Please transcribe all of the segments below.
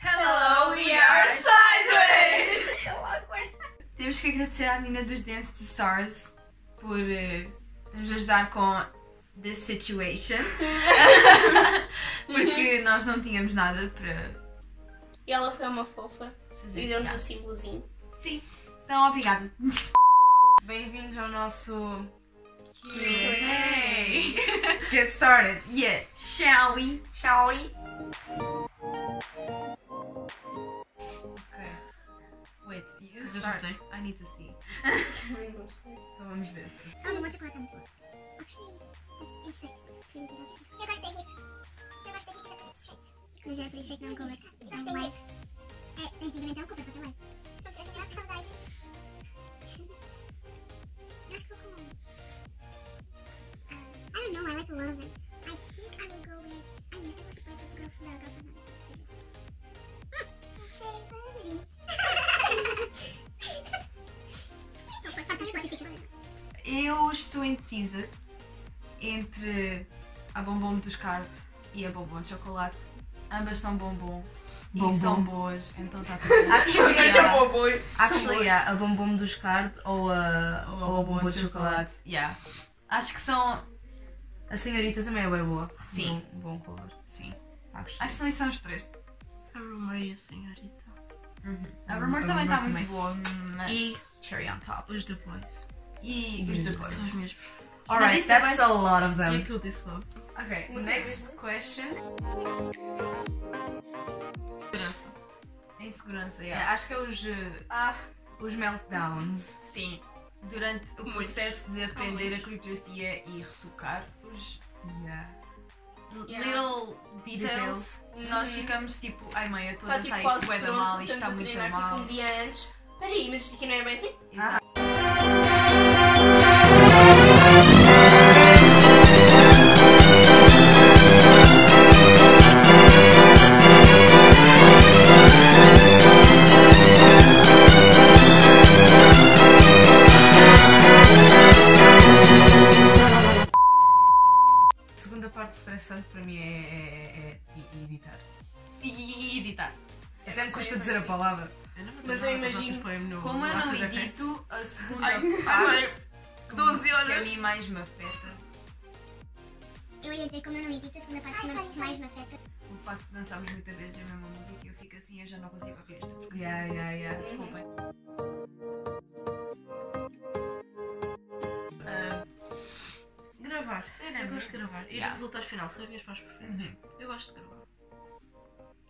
Hello, we are Sideways! Temos que agradecer à menina dos Dance to Stars por eh, nos ajudar com this situation. Porque nós não tínhamos nada para E ela foi uma fofa fazer. e deu-nos o símbolozinho. Sim, então obrigada. Bem-vindos ao nosso Q&A. Let's get started. Yeah, shall we? Shall we? Ver. Oh, não vou chocolate é muito bom. Actually, it's interesting. Cream production. Eu gosto da hip. Eu gosto da hip da Pretty Straight. Quando já é Pretty Straight não é um cover. Eu gosto da hip. É, tecnicamente é um cover, só que é live. Se indecisa entre a bombom dos card e a bombom de chocolate. Ambas são bombom. E Bombom. são boas, então está tudo bem. Yeah. é boa, Actually, yeah, a bombom dos card ou a, Ou ou a bombom de chocolate. Yeah. Acho que são. A senhorita também é bem boa. Sim. Bom, bom cor. Sim. Acho que são os três. A Romaria, senhorita. A Hum, Rumor a também Rumor está muito também. boa, mas. E- Cherry on top. Os The Boys. E os The São os meus Alright, that's that's a a lot of them. E aquilo disse logo. Ok, next question. Esperança. Insegurança, É, yeah. acho que é os, eh, Ah, os meltdowns. sim. Durante o Muitos. processo de aprender a muitos. coreografia e retocar os Yeah. Yeah. little details, Details. nós Uhum. ficamos tipo, ai mãe, eu estou a tipo dançar isto quase bué da mal, isto estamos está a muito mal. tipo um dia antes. Peraí, mas isto aqui não é bem assim? Exato. Parte estressante para mim é, é- é- é editar. E editar. Até me custa dizer a palavra. Mas eu imagino- Como eu não edito, a segunda parte, mãe, 12 que a horas. mim mais me afeta, Eu ia dizer como eu não edito, a segunda parte que mais me afeta. o facto de dançarmos muitas vezes a mesma música, eu fico assim, eu já não consigo ouvir esta porque Yeah, yeah, yeah. Desculpem. Eu gosto de gravar. E Yeah. o resultado final são as minhas partes preferidas. Uhum. Eu gosto de gravar.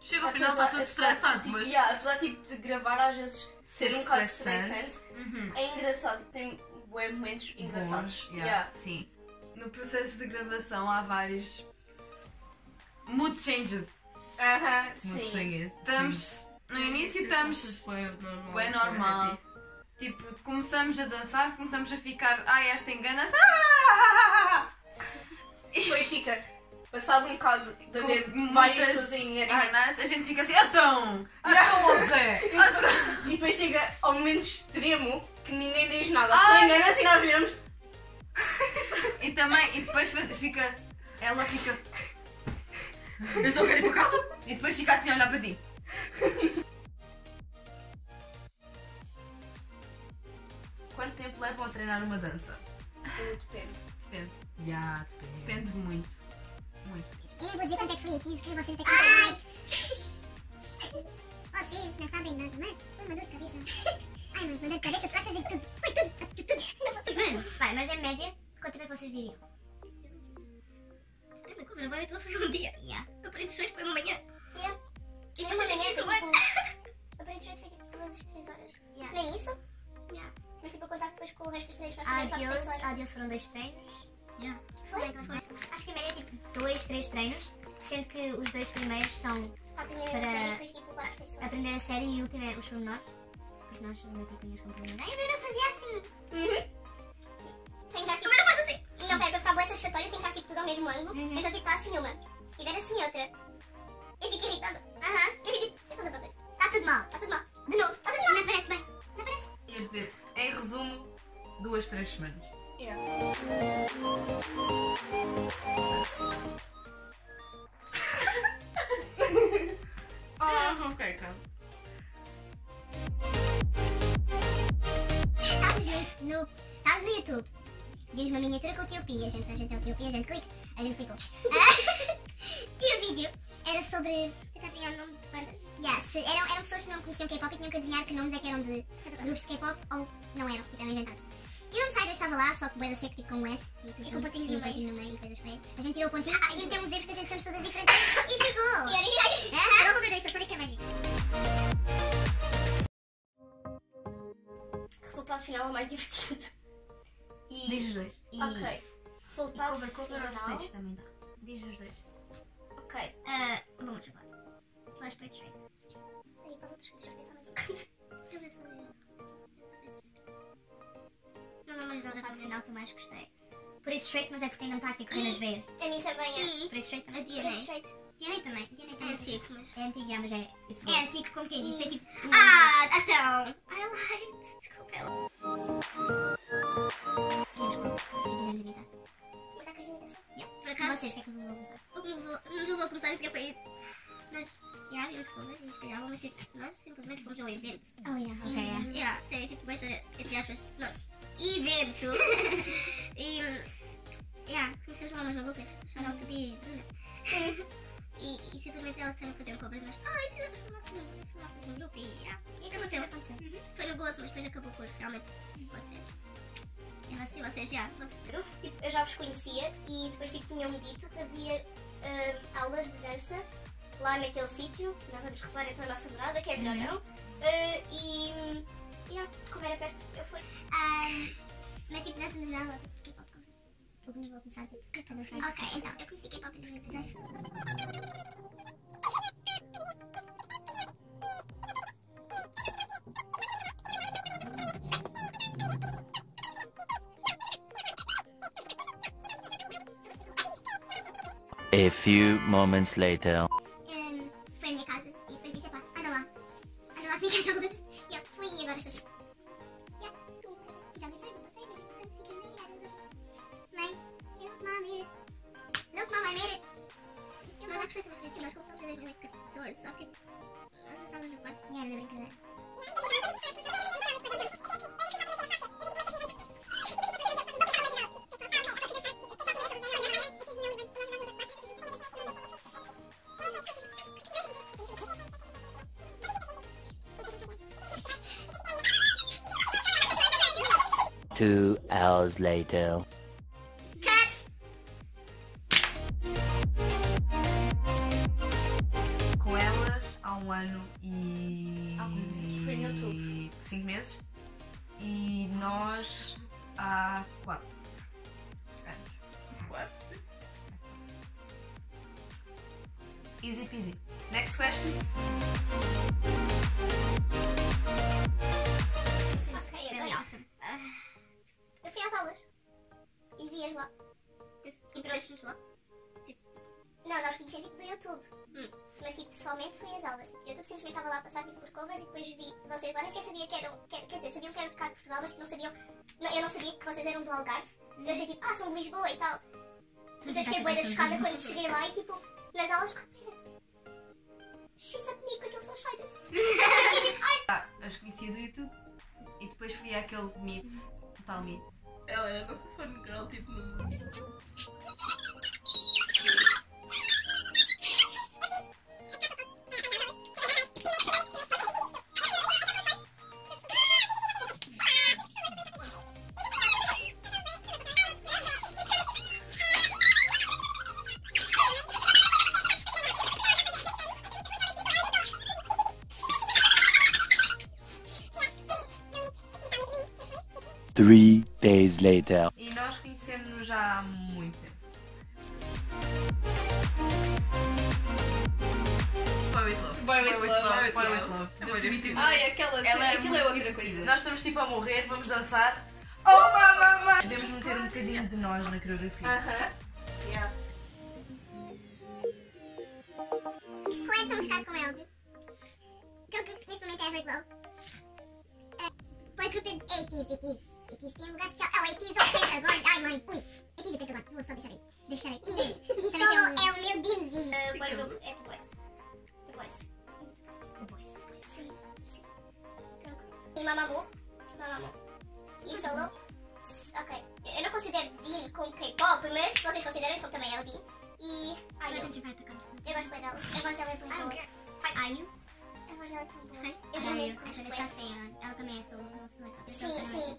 Chega ao final, está tudo estressante, tipo, mas. yeah, apesar tipo, de gravar às vezes ser um bocado Estressante. Uhum. é engraçado. Tem bué momentos engraçados. yeah. Yeah. Sim. No processo de gravação há vários mood changes. Aham, Muito sim. estranho. Estamos. No início estamos. Bué normal. Tipo, começamos a dançar, começamos a ficar. Ai, esta engana-se. Ah! Depois fica, passado um bocado de haver várias pessoas a enganarem enganar-se, a gente fica assim, então! Então você! E depois chega ao momento extremo que ninguém diz nada. A pessoa engana-se e nós viramos. E também, e depois fica. Ela fica. Eu só quero ir para casa. E depois fica assim a olhar para ti. Quanto tempo levam a treinar uma dança? Depende. Depende. Já, depende. Depende muito. Muito. Eu nem vou dizer quanto é que foi aqui, que vocês têm que Ai! Vocês não sabem nada, mas foi uma dor de cabeça. Ai, mãe, uma dor de cabeça de costas e tudo. Foi tudo, tudo, tudo. Não consigo. Mano, vai, mas em média, quanto tempo é que vocês diriam? Depende, como eu estou a fazer um dia. Yeah. Eu parei de foi uma manhã. Yeah. E Mas depois a eu manhã fiquei foi assim, tipo... A parede de foi tipo todas as 3 horas. Yeah. Nem isso? Yeah. Mas tipo, a contar depois com o resto dos treinos nós tivemos para a Deus, professora. ah, Deus foram dois treinos. Yeah. Foi? Acho que em média é tipo 2, 3 treinos. Sendo que os dois primeiros são A para série, tipo a aprender a série e o último é os pormenores. Os nós muito pequenas com pormenores. Ai, a Vera fazia assim. Tem que estar tipo... Também não faz assim. Não, pera, para ficar boa satisfatório tem que estar tipo tudo ao mesmo ângulo. Então tipo está assim uma. Se tiver assim outra. Eu fico irritada. Aham. Eu fico tipo, o que é que eu fazer? Está tudo mal, está tudo mal. De novo, duas, três semanas. Yeah. É. oh, vou ficar calma. Estávamos no, YouTube. Vimos uma miniatura com o tio A gente, a gente é o tio a gente clica. A gente clicou. e o vídeo era sobre. Tentar adivinhar o nome de bandas? Yeah, se eram, eram pessoas que não conheciam K-pop e tinham que adivinhar que nomes é que eram de grupos de K-pop ou não eram, eram inventados. E o nome Sideways estava lá, só que boeda seco, tipo com um S e, E com pontinhos e no meio. no meio e coisas feias. A gente tirou o pontinho ah, e metemos erros que a gente somos todas diferentes e ficou! E originais. Agora vou ver isso, Sonic é mais. Resultado final é o mais divertido. E. Diz os dois. E... Ok. Resultado Cover, cover ou final. stage também dá. Diz os dois. Ok. Ah, vamos lá. Slash Straight. Aí para as outras coisas, deixa mais gostei. Por isso straight, mas é porque ainda não está aqui a correr nas veias. A mim também é. Por isso straight também. A DNA. Straight. DNA também. DNA É também. antigo, mas. É antigo, mas é. É antigo como quem Isto diz. é tipo. Ah, então. I lied. Desculpa ela. Vocês, o que é que vou começar? Eu não vou, não vou começar para isso. Nós, já vimos mas nós simplesmente fomos ao evento. Oh, yeah, ok, yeah. Yeah, tem tipo, entre aspas, nós, evento. e, yeah, conhecemos lá umas malucas, shout out to be Bruna. e, e simplesmente elas disseram que fazer um cover e nós, ah, e se nós formássemos um grupo? E, yeah, e aconteceu. aconteceu. Foi no gozo, mas depois acabou por realmente pode ser. E vocês, e já, vocês... Tipo, eu já vos conhecia e depois tipo, tinham-me dito que havia ah, aulas de dança lá naquele sítio. Não vamos revelar então a nossa morada, que é melhor não. Ah, e, yeah, como era perto, eu fui. Ah, mas tipo, dança no geral, ou tipo K-pop covers? Vou nos vou começar tipo, a dançar. Ok, então, eu conheci K-pop em 2016. A few moments later. Foi a minha casa e depois disse, pá, anda lá. Anda lá comigo às aulas. Two hours later. Com elas há um ano e. Alguns meses. Foi em outubro. Cinco meses. E nós há quatro anos. Quatro, sim. Easy peasy. Next question. Às aulas e vias lá. E conheceste-nos lá? Não, já os conhecia tipo do YouTube. Hum. Mas tipo, pessoalmente fui às aulas. Tipo, YouTube simplesmente estava lá a passar tipo, por covers e depois vi vocês lá. Nem sequer sabia que eram. Que, quer dizer, sabiam que eram de cá de Portugal, mas tipo, não sabiam. Não, eu não sabia que vocês eram do Algarve. Eu achei tipo, ah, são de Lisboa e tal. E depois fiquei bem chocada quando cheguei lá e tipo, nas aulas, ah, pera. X-a comigo com aqueles são shiders. Ah, as conhecia do YouTube e depois fui àquele meet, tal meet. Ela era a nossa fun girl, tipo, Three days later. E nós conhecemos já há muito tempo. Boy with love. Boy with Boy with love. love, boy with love. É Definitivamente. Ai, aquela Ela é aquilo é outra divertida. coisa. Nós estamos tipo a morrer, vamos dançar. Oh, mamãe! Podemos meter um bocadinho de nós na coreografia. Aham. Yeah. Começa a buscar com ele. Aquele grupo que neste momento é Everglow. Uh, boy group de 80s, 80s. 80s tem um lugar especial. Oh, 80s ou Pentagon. Ai, mãe, ui. 80s e Pentagon. Vou só deixar aí. Deixar aí. E, solo é o meu Dinzy. Uh, boy group é. The Boys. The Boys. Sim. Sim. Pronto. E Mamamoo. Mamamoo. E solo. Ok. Eu não considero Mas se vocês consideram, então também é o Dean. E. Ai, A eu, gente vai atacar eu gosto bem dela. A voz dela é tão boa. Ayu. A voz dela é tão boa. Eu realmente gosto Vanessa bem. Castellan. Ela também é solo, não, não é só Sim, sim.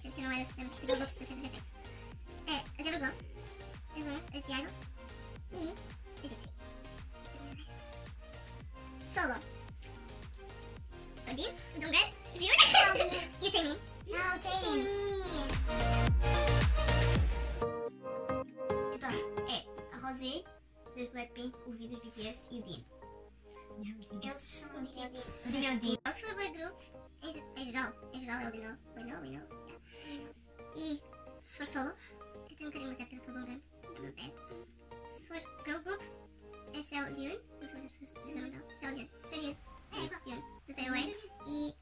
Show, sendo que não era sempre Girl Groups da cena GFX. É a Everglow, a G-Idol e a GST. Solo. O Dean, o Dungan, o Jun e o Temin. Não, o Temin. Então, é a Rosé, das Blackpink, o Vi dos BTS e o Dean. Eles são tipo... O Dean é o Dean. Se for boy group, é, é geral. É geral, é o Lino. Lino, Lino. Yeah. E eu tenho um carinho mais pelo Dungan. É meu pé. Se for girl group, é o Lyun. Não sei se vocês não. Esse é o Lyun. Esse é o Lyun. Sim, Lyun. Stay away. E...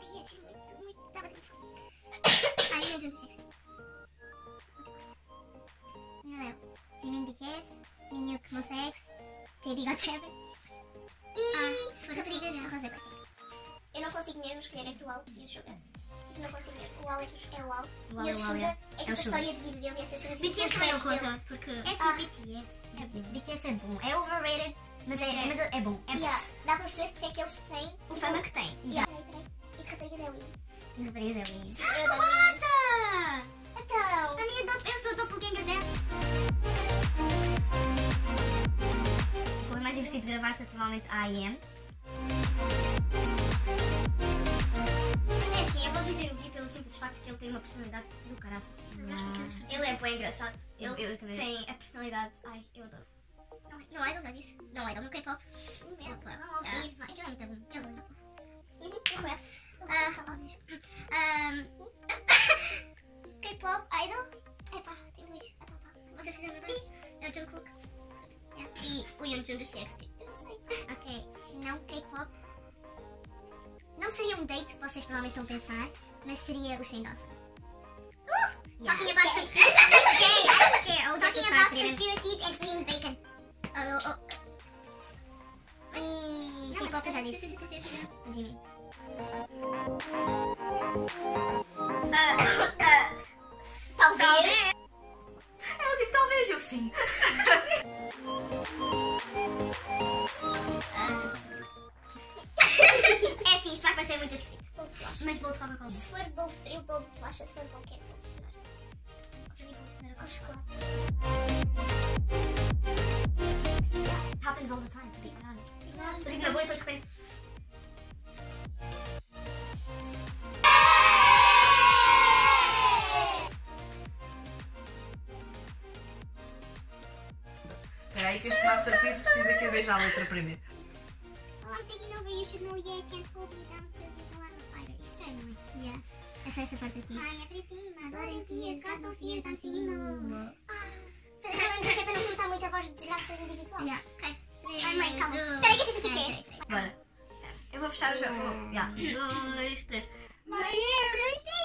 Ai, achei muito, muito... Tava muito forte. Ai, eu Jun sexy. Meu Jimin BTS, Minhyuk Monsta X, JB GOT7 e ah, se for raparigas, Rosé Blackpink. Eu não consigo mesmo escolher entre o Al e o Suga. Tipo, não consigo mesmo. O Al é, é o Al. O Al e é o Al, Suga é. é que É a história de vida dele e essas cenas BTS também não conta, porque... É sim, Ah, BTS. é. BTS é bom. É overrated, mas é, Mas é. é bom. É Yeah, dá para perceber porque é que eles têm o fama que. Peraí, peraí. E de raparigas é o Ian. As raparigas é o Ian. Eu. Nossa! Então, A minha dop- eu sou doppelganger dela. O mais divertido de gravar foi provavelmente a IM. É eu dizer o Vi pelo simples facto que ele tem uma personalidade do caraças. Ele é bem engraçado. Ele Eu também. tem a personalidade. Ai, eu adoro. não, não Idol já disse. Não Idol no K-pop. Vamos ouvir. vai, Aquilo é muito bom. É muito bom. Ah, K-pop, Idol. Epá, tem dois. Ah, tá. Vocês fizeram lembrar? É o Jungkook. E o Yeonjun dos TXT. Eu não sei. Ok, não K-pop. Seria um date que vocês provavelmente estão a pensar, mas seria o Shane Dawson. Uh! Talking about conspiracies. I don't care. Oh, Talking about conspiracies and eating bacon. Oh, oh, oh. E eu já disse. Jimmy. Talvez. Ela tipo, talvez eu sim. Bolacha. Se cenoura. Seria bolo de cenoura com chocolate. Happens all the time. Nós Eu digo na boa e depois de repente. Espera aí que este masterpiece precisa que eu veja a letra primeiro. Oh, I'm taking over, you should know, yeah, can't hold me down because you know I'm a fighter. Isto já é, não é? Yeah. Essa é esta parte aqui. My everything, my body tears, got no fears, I'm singing no. Vocês acabam de dizer para não soltar muita voz de desgraça individual. Yeah. Ok. Ai, mãe, calma. Espera aí que isto aqui que é. Bora. Eu vou fechar o jogo. Um, dois, três. My everything.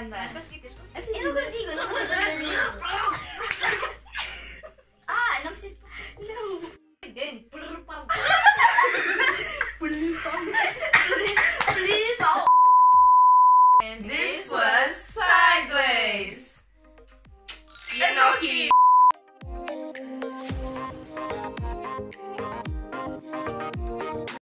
A cama. Consegui, tens conseguido. Eu não consigo, eu não consigo